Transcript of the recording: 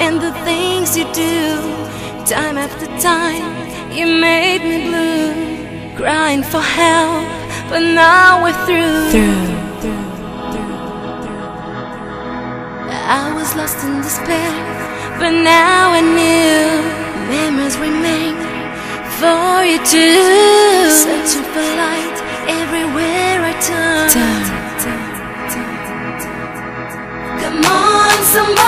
And the things you do. Time after time, you made me blue. Crying for help, but now we're through. I was lost in despair, but now I knew memories remain for you too. Searching for light everywhere I. Turn. Come on, somebody.